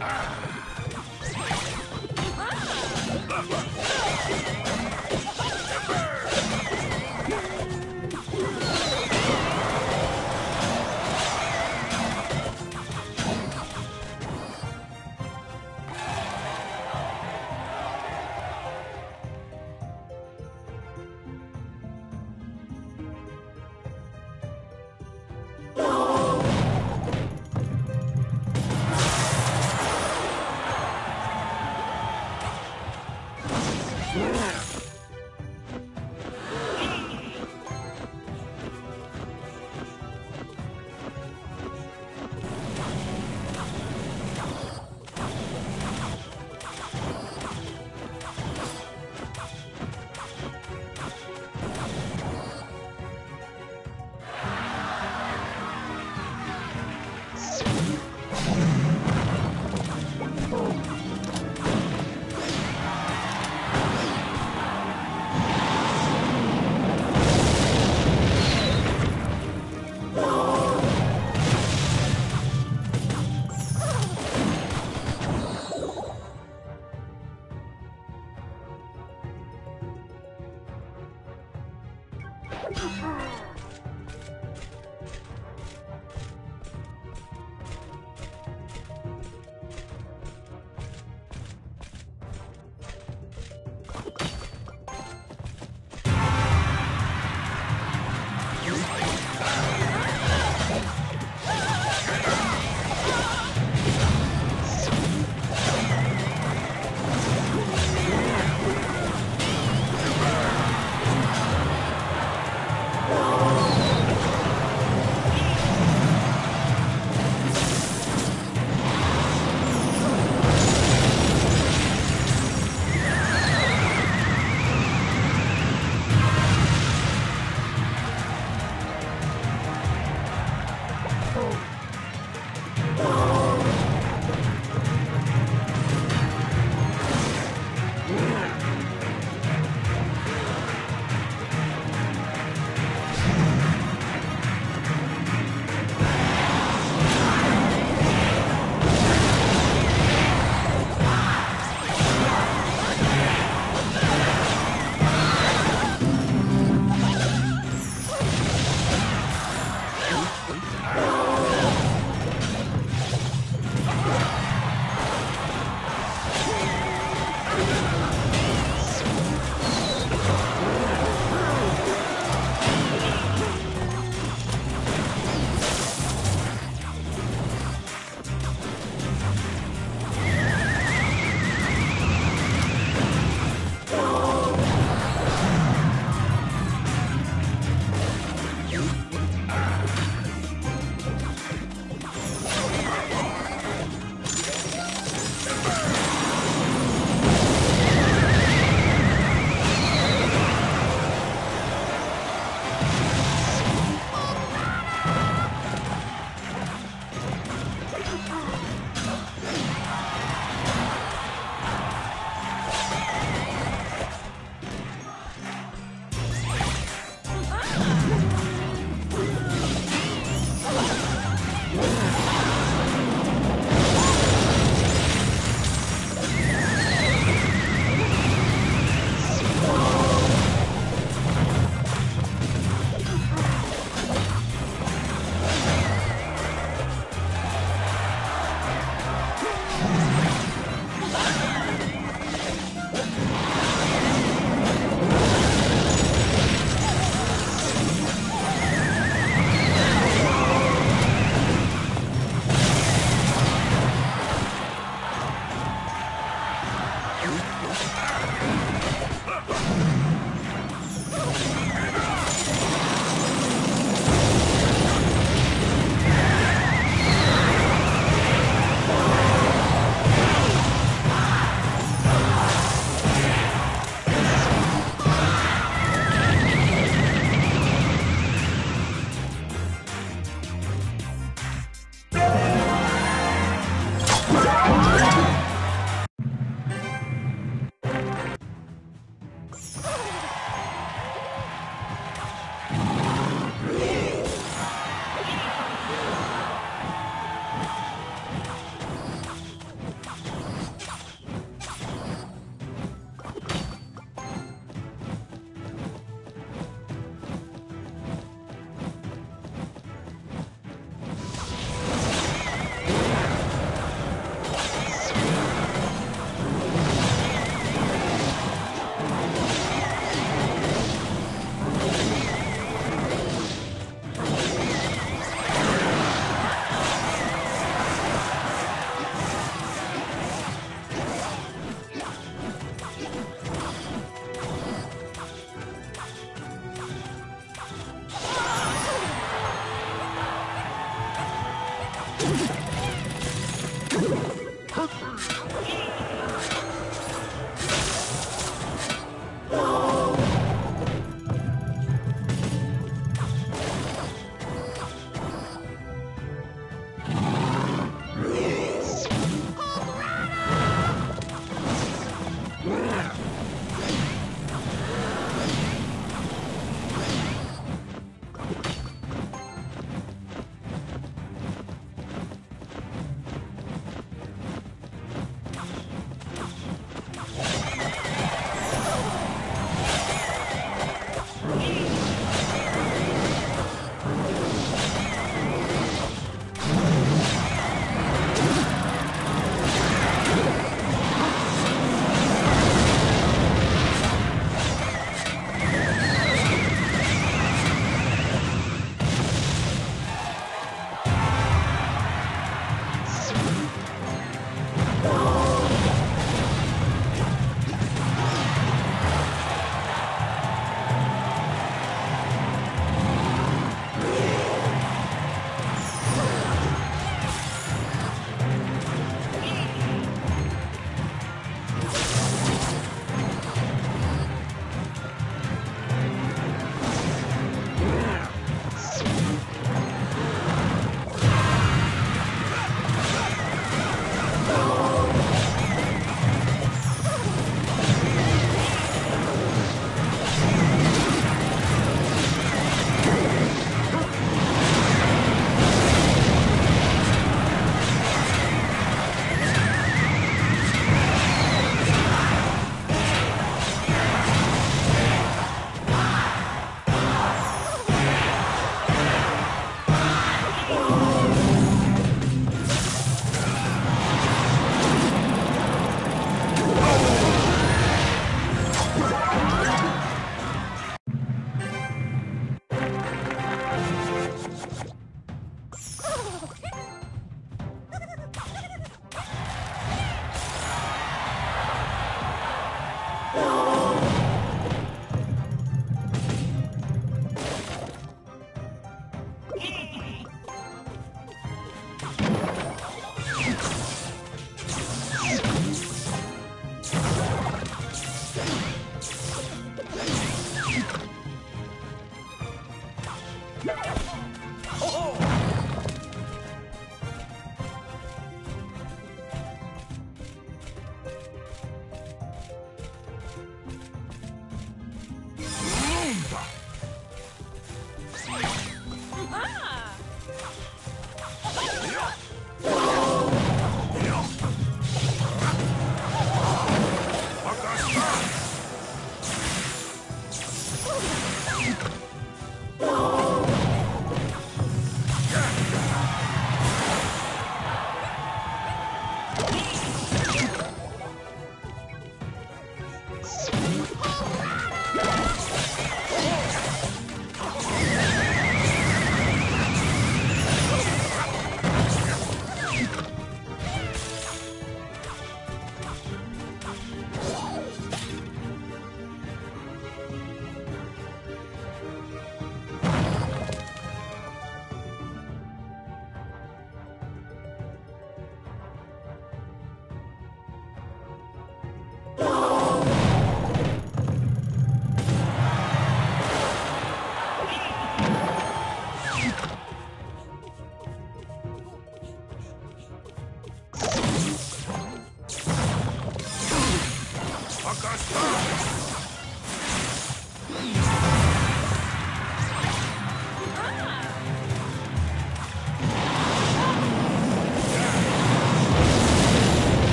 Ah!